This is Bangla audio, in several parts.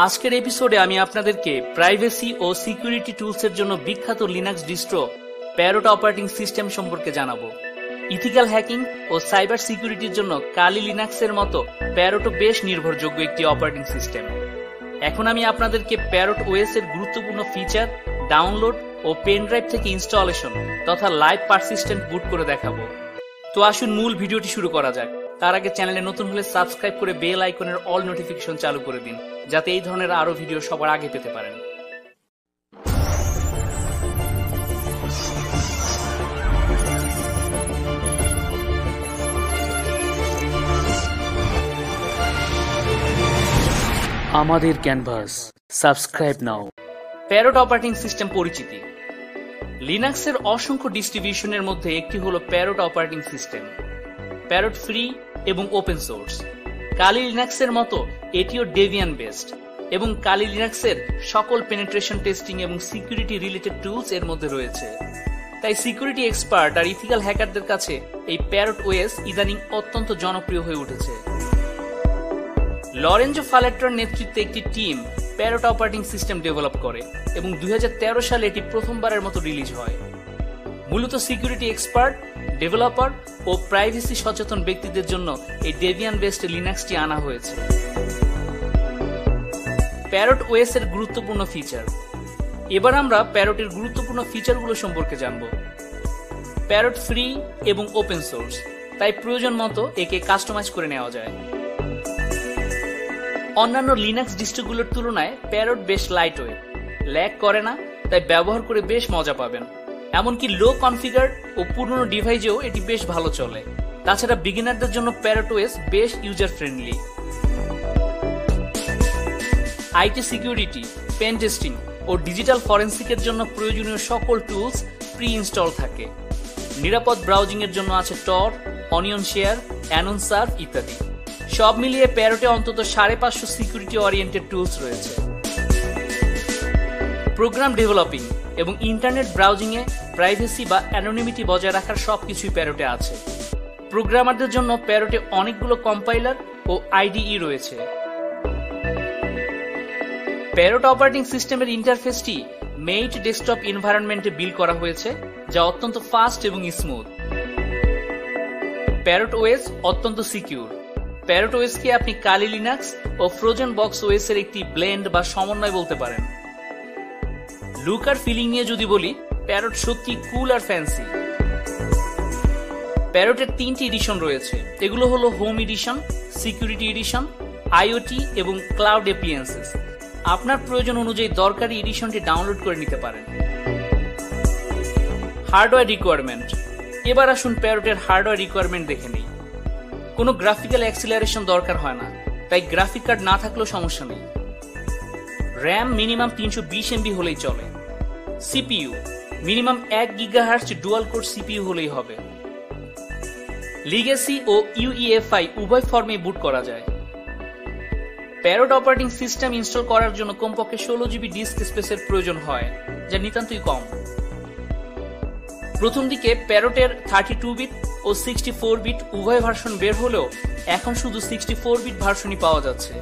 আজকের এপিসোডে আমি আপনাদেরকে প্রাইভেসি ও সিকিউরিটি টুলসের জন্য বিখ্যাত Linux distro parrot operating system সম্পর্কে জানাব। ইথিক্যাল হ্যাকিং ও সাইবার সিকিউরিটির জন্য কালি লিনাক্সের মতো প্যারোটও বেশ নির্ভরযোগ্য একটি অপারেটিং সিস্টেম এখন আমি আপনাদেরকে প্যারোট ওএস এর গুরুত্বপূর্ণ ফিচার ডাউনলোড ও পেন ড্রাইভ থেকে ইনস্টলেশন তথা লাইভ পারসিস্টেন্ট বুট করে দেখাবো। তো আসুন মূল ভিডিওটি শুরু করা যাক। তার আগে চ্যানেলে নতুন হলে সাবস্ক্রাইব করে বেল আইকনের অল নোটিফিকেশন চালু করে দিন। যাতে এই ধরনের আরও ভিডিও সবার আগে পেতে পারেন। আমাদের ক্যানভাস সাবস্ক্রাইব নাও। প্যারোট অপারেটিং সিস্টেম পরিচিতি। লিনাক্সের অসংখ্য ডিস্ট্রিবিউশনের মধ্যে একটি হলো parrot operating system. Parrot free এবং ওপেন সোর্স। কালি লিনাক্সের মতো এটিও ডেভিয়ান বেসড এবং কালি লিনাক্সের সকল পেনিট্রেশন টেস্টিং এবং সিকিউরিটি রিলেটেড টুলস এর মধ্যে রয়েছে। তাই সিকিউরিটি এক্সপার্ট আর ইথিক্যাল হ্যাকারদের কাছে এই প্যারট ওএস ইদানিং অত্যন্ত জনপ্রিয় হয়ে উঠেছে। লরেঞ্জো ফালেট্রার নেতৃত্বে একটি team parrot operating system develop করে এবং দুই হাজার তেরো সালে এটি প্রথমবারের মতো রিলিজ হয়। মূলত সিকিউরিটি এক্সপার্ট ডেভেলপার ও প্রাইভেসি সচেতন ব্যক্তিদের জন্য এই ডেভিয়ান বেসড লিনাক্সটি আনা হয়েছে। প্যারোট ওয়েস এর গুরুত্বপূর্ণ ফিচার এবার আমরা প্যারোটের গুরুত্বপূর্ণ ফিচারগুলো সম্পর্কে জানব। প্যারোট ফ্রি এবং ওপেন সোর্স তাই প্রয়োজন মতো একে কাস্টমাইজ করে নেওয়া যায়। অন্যান্য লিনাক্স ডিস্ট্রিগুলোর তুলনায় প্যারোট বেশ লাইট ওয়েট ল্যাগ করে না, তাই ব্যবহার করে বেশ মজা পাবেন। এমনকি লো কনফিগার ও পুরনো ডিভাইসেও এটি বেশ ভালো চলে। তাছাড়া বিগিনারদের জন্য প্যারোট ওএস বেশ user friendly IT security pen testing O digital ফরেন্সিকের জন্য প্রয়োজনীয় সকল টুলস প্রি ইনস্টল থাকে। নিরাপদ ব্রাউজিং এর জন্য আছে Tor onion share anon surf ইত্যাদি। সব মিলিয়ে প্যারোটে অন্তত সাড়ে পাঁচশো সিকিউরিটি ওরিয়েন্টেড টুলস রয়েছে। প্রোগ্রাম ডেভেলপিং এবং ইন্টারনেট ব্রাউজিংয়ে প্রাইভেসি বা অ্যানোনিমিটি বজায় রাখার সবকিছুই প্যারোটে আছে। প্রোগ্রামারদের জন্য প্যারোটে অনেকগুলো কম্পাইলার ও আইডিই রয়েছে। প্যারোট অপারেটিং সিস্টেমের ইন্টারফেসটি মেইট ডেস্কটপ এনভায়রনমেন্টে বিল করা হয়েছে, যা অত্যন্ত ফাস্ট এবং স্মুথ প্যারোট ওএস অত্যন্ত সিকিউর প্যারোট ওএসকে আপনি কালি লিনাক্স ও ফ্রোজেন বক্স ওএস এর একটি ব্লেন্ড বা সমন্বয় বলতে পারেন। লুক আর ফিলিং নিয়ে যদি বলি প্যারোট সত্যি কুল আর ফ্যান্সি। প্যারোটের তিনটি এডিশন রয়েছে। এগুলো হলো home edition, security edition, IoT এবং ক্লাউড এপ্লিয়েন্সেস আপনার প্রয়োজন অনুযায়ী দরকারি এডিশনটি ডাউনলোড করে নিতে পারেন। Hardware requirement. এবার আসুন প্যারোটের হার্ডওয়্যার রিকোয়ারমেন্ট দেখে নিই। কোনো গ্রাফিক্যাল অ্যাক্সিলারেশন দরকার হয় না, তাই গ্রাফিক কার্ড না থাকলেও সমস্যা নেই। র্যাম মিনিমাম তিনশো বিশ এমবি হলেই চলে। সিপিইউ। মিনিমাম এক গিগাহার্স ডুয়াল কোড সিপিইউ হলেই হবে। লিগেসি ও ইউইএফআই উভয় ফর্মে বুট করা যায়। প্যারোট অপারেটিং সিস্টেম ইনস্টল করার জন্য কমপক্ষে ষোলো জিবি ডিস্ক স্পেসের প্রয়োজন হয়, যা নিতান্তই কম। প্রথম দিকে প্যারোটের থার্টি টু বিট ও সিক্সটি ফোর বিট উভয় ভার্সন বের হলেও এখন শুধু সিক্সটি ফোর বিট ভার্সনই পাওয়া যাচ্ছে।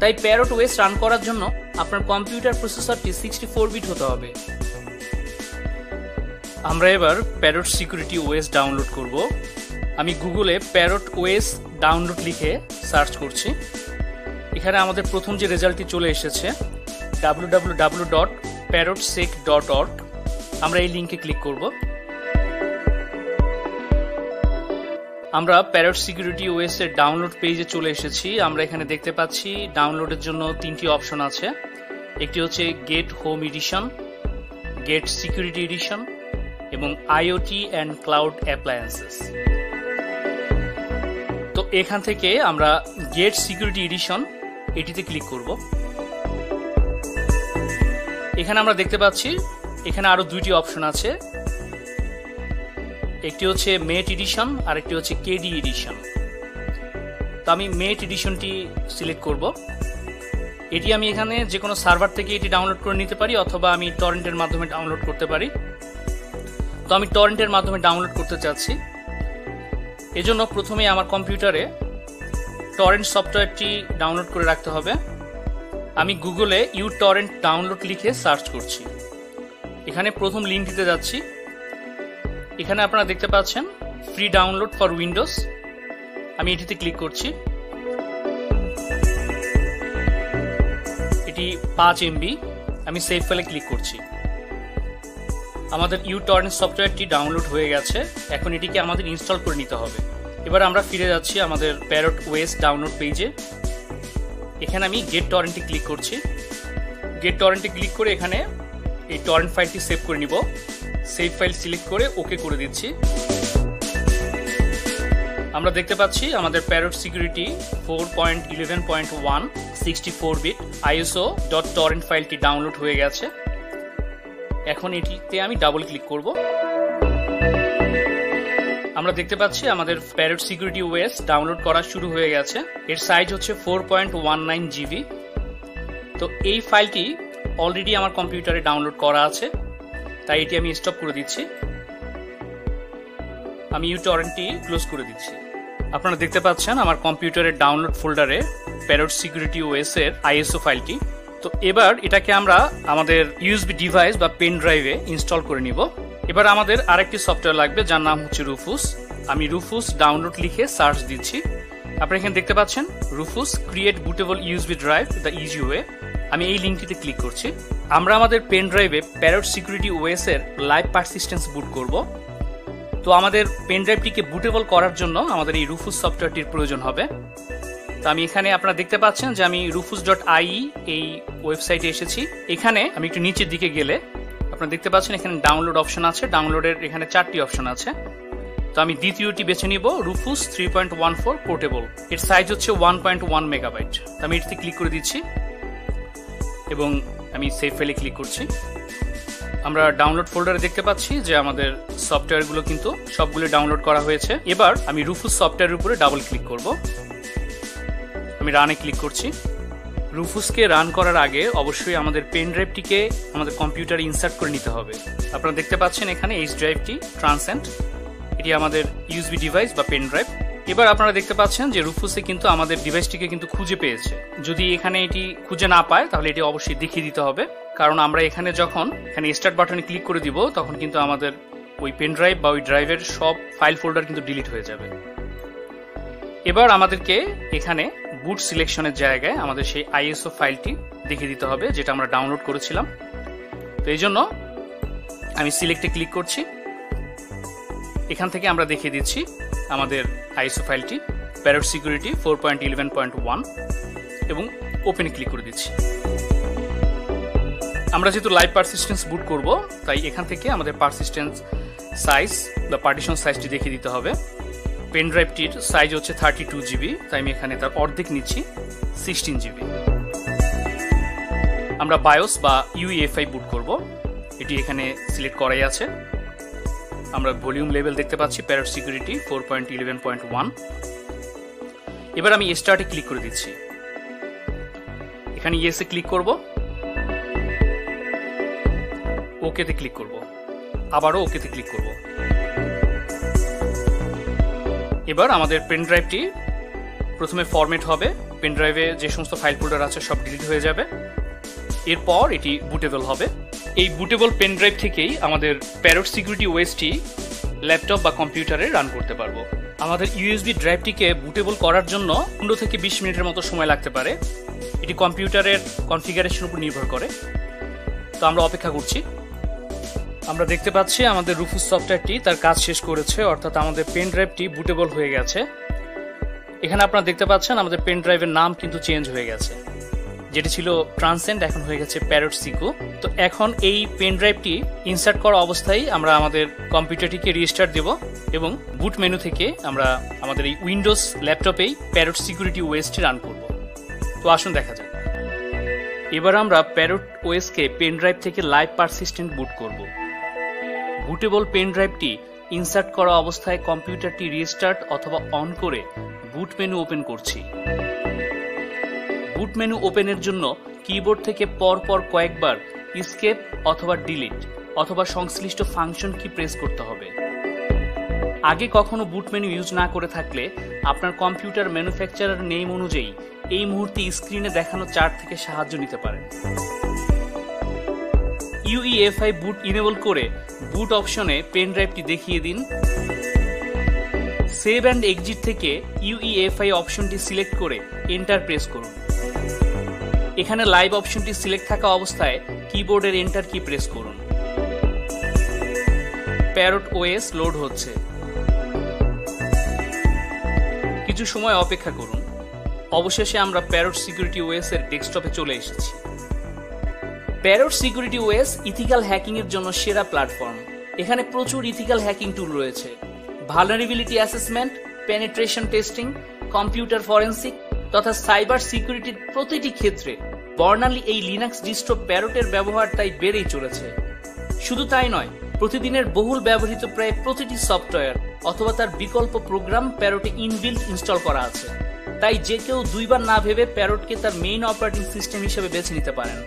তাই প্যারোট ওয়েস রান করার জন্য আপনার কম্পিউটার প্রসেসরটি সিক্সটি ফোর বিট হতে হবে। আমরা এবার প্যারোট সিকিউরিটি ওয়েস ডাউনলোড করব। আমি গুগলে প্যারোট ওয়েস ডাউনলোড লিখে সার্চ করছি। এখানে আমাদের প্রথম যে রেজাল্টটি চলে এসেছে W W W dot parrot sec dot আমরা এই লিঙ্কে ক্লিক করব। আমরা প্যারট সিকিউরিটি ওয়েস এর ডাউনলোড পেজে চলে এসেছি। আমরা এখানে দেখতে পাচ্ছি ডাউনলোডের জন্য তিনটি অপশন আছে। একটি হচ্ছে get home edition get security edition এবং আইওটি অ্যান্ড ক্লাউড অ্যাপ্লায়েন্সেস তো এখান থেকে আমরা গেট সিকিউরিটি এডিশন এটিতে ক্লিক করব। এখানে আমরা দেখতে পাচ্ছি, এখানে আরও দুইটি অপশন আছে। একটি হচ্ছে মেট এডিশন আর একটি হচ্ছে কেডি এডিশন। তো আমি মেট এডিশনটি সিলেক্ট করব। এটি আমি এখানে যে কোনো সার্ভার থেকে এটি ডাউনলোড করে নিতে পারি, অথবা আমি টরেন্টের মাধ্যমে ডাউনলোড করতে পারি। তো আমি টরেন্টের মাধ্যমে ডাউনলোড করতে চাচ্ছি। এজন্য প্রথমে আমার কম্পিউটারে টরেন্ট সফটওয়্যারটি ডাউনলোড করে রাখতে হবে। আমি গুগলে ইউ টরেন্ট ডাউনলোড লিখে সার্চ করছি। এখানে প্রথম লিঙ্ক দিতে যাচ্ছি। এখানে আপনারা দেখতে পাচ্ছেন ফ্রি ডাউনলোড ফর উইন্ডোজ আমি এটিতে ক্লিক করছি। এটি পাঁচ এমবি আমি সেভ ফাইলে ক্লিক করছি। আমাদের ইউ টর্ন সফটওয়্যারটি ডাউনলোড হয়ে গেছে। এখন এটিকে আমাদের ইনস্টল করে নিতে হবে। এবার আমরা ফিরে যাচ্ছি আমাদের প্যারট ওয়েস ডাউনলোড পেজে এখানে আমি গেট টরেন্টে ক্লিক করছি। গেট টরেন্টে ক্লিক করে এখানে এই টরেন্ট ফাইলটি সেভ করে নিব। সেভ ফাইল সিলেক্ট করে ওকে করে দিচ্ছি। আমরা দেখতে পাচ্ছি আমাদের parrot security four point eleven point one sixty four bit ISO dot torrent ফাইলটি ডাউনলোড হয়ে গেছে। এখন এটিতে আমি ডাবল ক্লিক করব। আমরা দেখতে পাচ্ছি আমাদের প্যারট সিকিউরিটি ওয়েস ডাউনলোড করা শুরু হয়ে গেছে। এর সাইজ হচ্ছে four point one nine GB তো এই ফাইলটি অলরেডি আমার কম্পিউটারে ডাউনলোড করা আছে। তাই এটি আমি স্টপ করে দিচ্ছি। আমি ইউ টরেন্টটি ক্লোজ করে দিচ্ছি। আপনারা দেখতে পাচ্ছেন আমার কম্পিউটারের ডাউনলোড ফোল্ডারে প্যারট সিকিউরিটি ওএস এর আইএসও ফাইলটি তো এবার এটাকে আমরা আমাদের ইউএসবি ডিভাইস বা পেন ড্রাইভে ইনস্টল করে নিব। এবার আমাদের আরেকটি সফটওয়্যার লাগবে, যার নাম হচ্ছে রুফুস আমি রুফুস ডাউনলোড লিখে সার্চ দিচ্ছি। আপনারা এখানে দেখতে পাচ্ছেন Rufus create bootable USB drive the easy way আমি এই লিঙ্কটিতে ক্লিক করছি। আমরা আমাদের পেন ড্রাইভে প্যারট সিকিউরিটি ওএস এর লাইভ পারসিস্টেন্স বুট করব। তো আমাদের পেন ড্রাইভটিকে বুটেবল করার জন্য আমাদের এই রুফুস সফটওয়্যারটির প্রয়োজন হবে। তো আমি এখানে আপনারা দেখতে পাচ্ছেন যে আমি রুফুস ডট আই এই ওয়েবসাইটে এসেছি। এখানে আমি একটু নিচের দিকে গেলে আপনারা দেখতে পাচ্ছেন এখানে ডাউনলোড অপশন আছে। ডাউনলোডের এখানে চারটি অপশন আছে। তো আমি দ্বিতীয়টি বেছে নিব Rufus three point one four portable এর সাইজ হচ্ছে ওয়ান পয়েন্ট ওয়ান মেগাবাইট তো আমি এটিতে ক্লিক করে দিচ্ছি এবং আমি সেভ ফাইলে ক্লিক করছি। আমরা ডাউনলোড ফোল্ডারে দেখতে পাচ্ছি যে আমাদের সফটওয়্যারগুলো কিন্তু সবগুলো ডাউনলোড করা হয়েছে। এবার আমি রুফুস সফটওয়্যারের উপরে ডাবল ক্লিক করব। আমি রানে ক্লিক করছি। রুফুসকে রান করার আগে অবশ্যই আমাদের পেন ড্রাইভটিকে আমাদের কম্পিউটারে ইনসার্ট করে নিতে হবে। আপনারা দেখতে পাচ্ছেন এখানে এইচ ড্রাইভটি ট্রান্সেন্ট এটি আমাদের ইউএসবি ডিভাইস বা পেন ড্রাইভ এবার আপনারা দেখতে পাচ্ছেন যে রুফুসে কিন্তু আমাদের ডিভাইসটিকে কিন্তু খুঁজে পেয়েছে। যদি এখানে এটি খুঁজে না পায়, তাহলে এটি অবশ্যই দেখিয়ে দিতে হবে। কারণ আমরা এখানে যখন এখানে স্টার্ট বাটনে ক্লিক করে দিব, তখন কিন্তু আমাদের ওই পেন ড্রাইভ বা ওই ড্রাইভের সব ফাইল ফোল্ডার কিন্তু ডিলিট হয়ে যাবে। এবার আমাদেরকে এখানে বুট সিলেকশনের জায়গায় আমাদের সেই আইএসও ফাইলটি দেখিয়ে দিতে হবে, যেটা আমরা ডাউনলোড করেছিলাম। তো এই জন্য আমি সিলেক্টে ক্লিক করছি। এখান থেকে আমরা দেখিয়ে দিচ্ছি আমাদের আইএসও ফাইলটি parrot security four point eleven point one এবং ওপেনে ক্লিক করে দিচ্ছি। আমরা যেহেতু লাইভ পারসিস্টেন্স বুট করব, তাই এখান থেকে আমাদের পারসিস্টেন্স সাইজ বা পার্টিশন সাইজটি দেখিয়ে দিতে হবে। পেন ড্রাইভটির সাইজ হচ্ছে থার্টি টু জিবি তাই আমি এখানে তার অর্ধেক নিচ্ছি সিক্সটিন জিবি আমরা বায়োস বা ইউএফআই বুট করব। এটি এখানে সিলেক্ট করাই আছে। আমরা ভলিউম লেভেল দেখতে পাচ্ছি parrot security four point eleven point one এবার আমি স্টার্টে ক্লিক করে দিচ্ছি। এখানে ইয়েসে ক্লিক করব। ওকেতে ক্লিক করব। আবারও ওকেতে ক্লিক করব। এবার আমাদের পেন ড্রাইভটি প্রথমে ফরম্যাট হবে। পেন ড্রাইভে যে সমস্ত ফাইল ফোল্ডার আছে সব ডিলিট হয়ে যাবে। এরপর এটি বুটেবল হবে। এই বুটেবল পেন ড্রাইভ থেকেই আমাদের প্যারট সিকিউরিটি ওয়েসটি ল্যাপটপ বা কম্পিউটারে রান করতে পারব। আমাদের ইউএসবি ড্রাইভটিকে বুটেবল করার জন্য পনেরো থেকে বিশ মিনিটের মতো সময় লাগতে পারে। এটি কম্পিউটারের কনফিগারেশনের উপর নির্ভর করে। তো আমরা অপেক্ষা করছি। আমরা দেখতে পাচ্ছি আমাদের রুফুস সফটওয়্যারটি তার কাজ শেষ করেছে, অর্থাৎ আমাদের পেন ড্রাইভটি বুটেবল হয়ে গেছে। এখানে আপনারা দেখতে পাচ্ছেন আমাদের পেন ড্রাইভের নাম কিন্তু চেঞ্জ হয়ে গেছে। যেটি ছিল ট্রান্সেন্ড এখন হয়ে গেছে প্যারট সিকো তো এখন এই পেন ড্রাইভটি ইনসার্ট করা অবস্থায় আমরা আমাদের কম্পিউটারটিকে রেজিস্টার দেব এবং বুট মেনু থেকে আমরা আমাদের এই উইন্ডোজ ল্যাপটপেই প্যারট সিকিউরিটি ওয়েসটি রান করব। তো আসুন দেখা যাক। এবার আমরা প্যারট ওয়েসকে পেন ড্রাইভ থেকে লাইভ পারসিস্টেন্ট বুট করব। বুটেবল পেন ড্রাইভটি ইনসার্ট করা অবস্থায় কম্পিউটারটি রিস্টার্ট অথবা অন করে বুট মেনু ওপেন করছি। বুট মেনু ওপেনের জন্য কিবোর্ড থেকে পরপর কয়েকবার স্কেপ অথবা ডিলিট অথবা সংশ্লিষ্ট ফাংশন কি প্রেস করতে হবে। আগে কখনো বুট মেনু ইউজ না করে থাকলে আপনার কম্পিউটার ম্যানুফ্যাকচারার নেম অনুযায়ী এই মুহূর্তে স্ক্রিনে দেখানো চার্ট থেকে সাহায্য নিতে পারেন। ইউইএফআই বুট ইনেবল করে বুট অপশনে পেন ড্রাইভটি দেখিয়ে দিন। সেভ অ্যান্ড এক্সিট থেকে ইউইএফআই অপশনটি সিলেক্ট করে এন্টার প্রেস করুন। এখানে লাইভ অপশনটি সিলেক্ট থাকা অবস্থায় কিবোর্ডের এন্টার কি প্রেস করুন। প্যারট ওএস লোড হচ্ছে। কিছু সময় অপেক্ষা করুন। অবশেষে আমরা প্যারট সিকিউরিটি ওএস এর ডেস্কটপে চলে এসেছি। Parrot security OS ethical hacking এর জন্য সেরা প্ল্যাটফর্ম এখানে প্রচুর ইথিক্যাল হ্যাকিং টুল রয়েছে। Vulnerability assessment penetration testing computer forensic তথা সাইবার সিকিউরিটির প্রতিটি ক্ষেত্রে বর্ণালী এই লিনাক্স ডিস্ট্রো প্যারোটের ব্যবহার তাই বেড়েই চলেছে। শুধু তাই নয়, প্রতিদিনের বহুল ব্যবহৃত প্রায় প্রতিটি সফটওয়্যার অথবা তার বিকল্প প্রোগ্রাম প্যারোটে ইনবিল্ট ইনস্টল করা আছে। তাই যে কেউ দুইবার না ভেবে প্যারোটকে তার মেইন অপারেটিং সিস্টেম হিসেবে বেছে নিতে পারেন।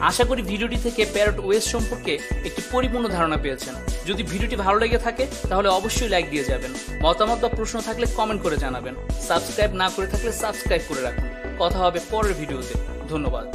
আশা করি ভিডিওটি থেকে প্যারট ওয়েস সম্পর্কে একটি পরিপূর্ণ ধারণা পেয়েছেন। যদি ভিডিওটি ভালো লেগে থাকে, তাহলে অবশ্যই লাইক দিয়ে যাবেন। মতামত বা প্রশ্ন থাকলে কমেন্ট করে জানাবেন। সাবস্ক্রাইব না করে থাকলে সাবস্ক্রাইব করে রাখুন। কথা হবে পরের ভিডিওতে। ধন্যবাদ।